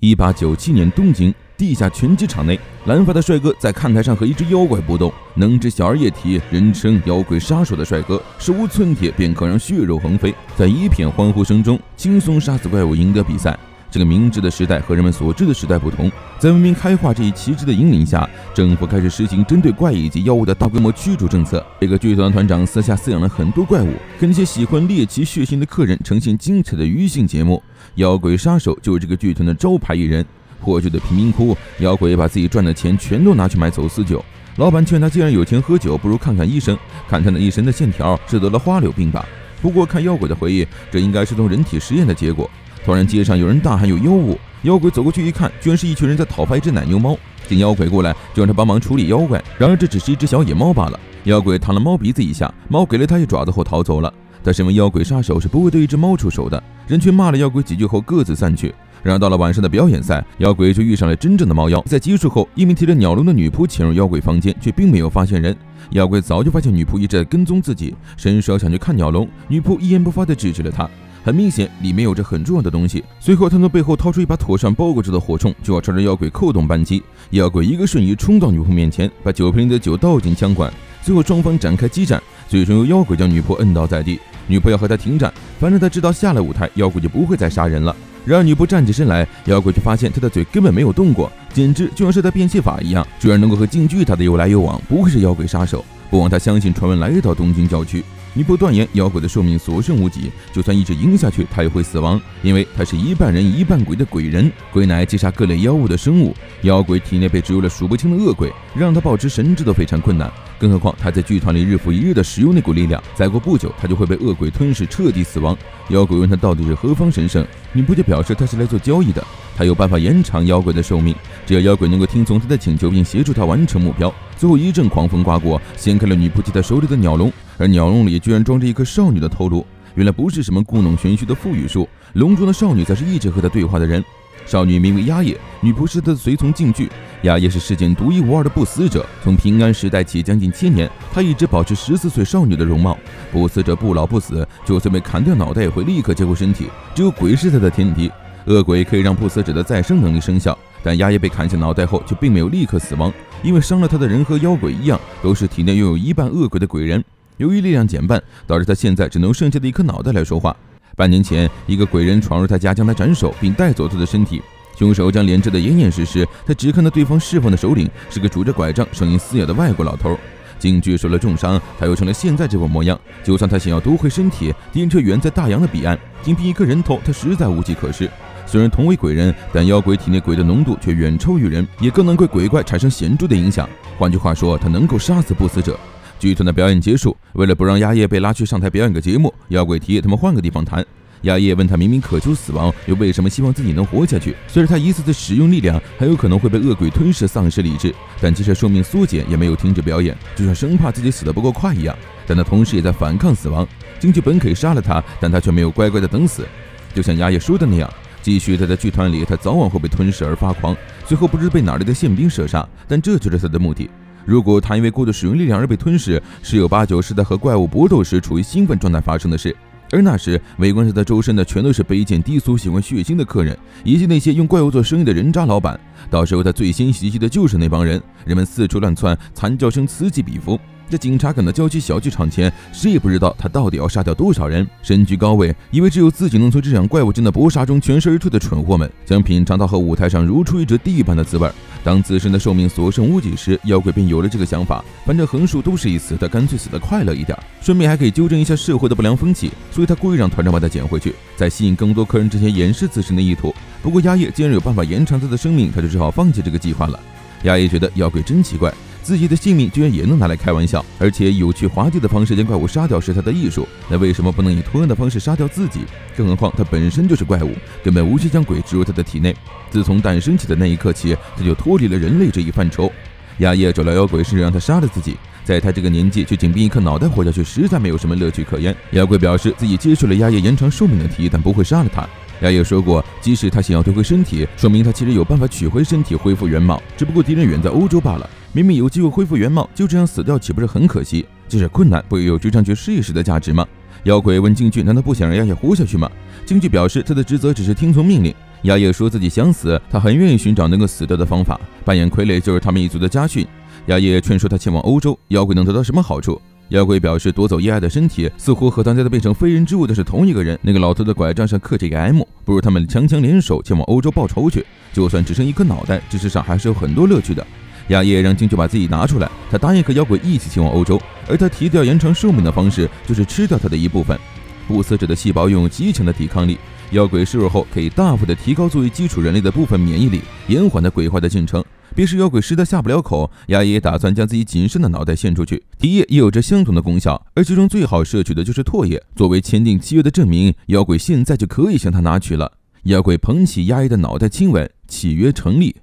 一八九七年东京地下拳击场内，蓝发的帅哥在看台上和一只妖怪搏斗。能知小儿夜啼，人称妖怪杀手的帅哥，手无寸铁便可让血肉横飞，在一片欢呼声中轻松杀死怪物，赢得比赛。这个明智的时代和人们所知的时代不同，在文明开化这一旗帜的引领下，政府开始实行针对怪异及妖物的大规模驱逐政策。这个剧团团长私下饲养了很多怪物，跟那些喜欢猎奇血腥的客人呈现精彩的娱性节目。妖鬼杀手就是这个剧团的招牌艺人。破旧的贫民窟，妖鬼把自己赚的钱全都拿去买走私酒。老板劝他，既然有钱喝酒，不如看看医生，看他那一身的线条，是得了花柳病吧？不过看妖鬼的回忆，这应该是从人体实验的结果。突然，街上有人大喊：“有妖物！”妖鬼走过去一看，居然是一群人在讨伐一只奶牛猫。见妖鬼过来，就让他帮忙处理妖怪。然而，这只是一只小野猫罢了。妖鬼弹了猫鼻子一下，猫给了他一爪子后逃走了。他身为妖鬼杀手，是不会对一只猫出手的。人群骂了妖鬼几句后，各自散去。然而，到了晚上的表演赛，妖鬼就遇上了真正的猫妖。在结束后，一名提着鸟笼的女仆潜入妖鬼房间，却并没有发现人。妖鬼早就发现女仆一直在跟踪自己，伸手想去看鸟笼，女仆一言不发地制止了他。很明显，里面有着很重要的东西。随后，他从背后掏出一把妥善包裹着的火铳，就要朝着妖鬼扣动扳机。妖鬼一个瞬移冲到女仆面前，把酒瓶里的酒倒进枪管。最后，双方展开激战，最终由妖鬼将女仆摁倒在地。女仆要和他停战，反正他知道下了舞台，妖鬼就不会再杀人了。然而，女仆站起身来，妖鬼却发现他的嘴根本没有动过，简直就像是在变戏法一样，居然能够和京剧他的有来有往，不愧是妖鬼杀手。不枉他相信传闻，来到东京郊区。女仆断言，妖鬼的寿命所剩无几，就算一直赢下去，他也会死亡，因为他是一半人一半鬼的鬼人。鬼乃击杀各类妖物的生物，妖鬼体内被植入了数不清的恶鬼，让他保持神智都非常困难。更何况他在剧团里日复一日的使用那股力量，再过不久他就会被恶鬼吞噬，彻底死亡。妖鬼问他到底是何方神圣，女仆就表示他是来做交易的，他有办法延长妖怪的寿命，只要妖怪能够听从他的请求，并协助他完成目标。最后一阵狂风刮过，掀开了女仆替他手里的鸟笼，而鸟笼里居然装着一颗少女的头颅。原来不是什么故弄玄虚的腹语术，笼中的少女才是一直和他对话的人。少女名为鸭叶，女仆是她的随从禁剧。鸭叶是世间独一无二的不死者，从平安时代起将近千年，她一直保持十四岁少女的容貌。不死者不老不死，就算被砍掉脑袋也会立刻接回身体。只有鬼是他的天敌，恶鬼可以让不死者的再生能力生效，但鸭叶被砍下脑袋后就并没有立刻死亡，因为伤了他的人和妖鬼一样，都是体内拥有一半恶鬼的鬼人。由于力量减半，导致他现在只能剩下的一颗脑袋来说话。半年前，一个鬼人闯入他家，将他斩首，并带走他的身体。凶手将脸遮得严严实实，他只看到对方释放的首领是个拄着拐杖、声音嘶哑的外国老头。京剧受了重伤，他又成了现在这副模样。就算他想要夺回身体，电车远在大洋的彼岸，仅凭一颗人头，他实在无计可施。虽然同为鬼人，但妖鬼体内鬼的浓度却远超于人，也更能对鬼怪产生显著的影响。换句话说，他能够杀死不死者。剧团的表演结束，为了不让鸭叶被拉去上台表演个节目，妖鬼提议他们换个地方谈。鸭叶问他明明渴求死亡，又为什么希望自己能活下去？虽然他一次次使用力量，很有可能会被恶鬼吞噬，丧失理智。但即使寿命缩减，也没有停止表演，就像生怕自己死得不够快一样。但他同时也在反抗死亡。京剧本可以杀了他，但他却没有乖乖的等死。就像鸭叶说的那样，继续待在剧团里，他早晚会被吞噬而发狂，最后不知被哪来的宪兵射杀。但这就是他的目的。如果他因为过度使用力量而被吞噬，十有八九是在和怪物搏斗时处于兴奋状态发生的事。而那时围观在他周身的全都是卑贱低俗、喜欢血腥的客人，以及那些用怪物做生意的人渣老板。到时候他最先袭击的就是那帮人。人们四处乱窜，惨叫声此起彼伏。在警察赶到郊区小剧场前，谁也不知道他到底要杀掉多少人。身居高位，以为只有自己能从这场怪物间的搏杀中全身而退的蠢货们，将品尝到和舞台上如出一辙地狱般的滋味。当自身的寿命所剩无几时，妖怪便有了这个想法：反正横竖都是一死，他干脆死得快乐一点，顺便还可以纠正一下社会的不良风气。所以他故意让团长把他捡回去，在吸引更多客人之前掩饰自身的意图。不过，鸭叶既然有办法延长他的生命，他就只好放弃这个计划了。鸭叶觉得妖怪真奇怪。自己的性命居然也能拿来开玩笑，而且有趣滑稽的方式将怪物杀掉是他的艺术，那为什么不能以同样的方式杀掉自己？更何况他本身就是怪物，根本无需将鬼植入他的体内。自从诞生起的那一刻起，他就脱离了人类这一范畴。亚叶找来妖鬼是让他杀了自己，在他这个年纪去仅凭一颗脑袋活下去，实在没有什么乐趣可言。妖怪表示自己接受了亚叶延长寿命的提议，但不会杀了他。亚叶说过，即使他想要夺回身体，说明他其实有办法取回身体，恢复原貌，只不过敌人远在欧洲罢了。明明有机会恢复原貌，就这样死掉，岂不是很可惜？即使困难，不也有追上去试一试的价值吗？妖鬼问京剧：“难道不想让亚叶活下去吗？”京剧表示他的职责只是听从命令。亚叶说自己想死，他很愿意寻找能够死掉的方法。扮演傀儡就是他们一族的家训。亚叶劝说他前往欧洲，妖鬼能得到什么好处？妖鬼表示，夺走叶爱的身体，似乎和当家的变成非人之物的是同一个人。那个老头的拐杖上刻着一个 M，不如他们强强联手前往欧洲报仇去。就算只剩一颗脑袋，这世上还是有很多乐趣的。亚叶让金就把自己拿出来，他答应和妖鬼一起前往欧洲，而他提掉延长寿命的方式就是吃掉他的一部分。不死者的细胞拥有极强的抵抗力，妖鬼摄入后可以大幅的提高作为基础人类的部分免疫力，延缓的鬼化的进程。别是妖鬼实在下不了口，亚叶打算将自己仅剩的脑袋献出去。体液也有着相同的功效，而其中最好摄取的就是唾液，作为签订契约的证明，妖鬼现在就可以向他拿取了。妖鬼捧起亚叶的脑袋亲吻，契约成立。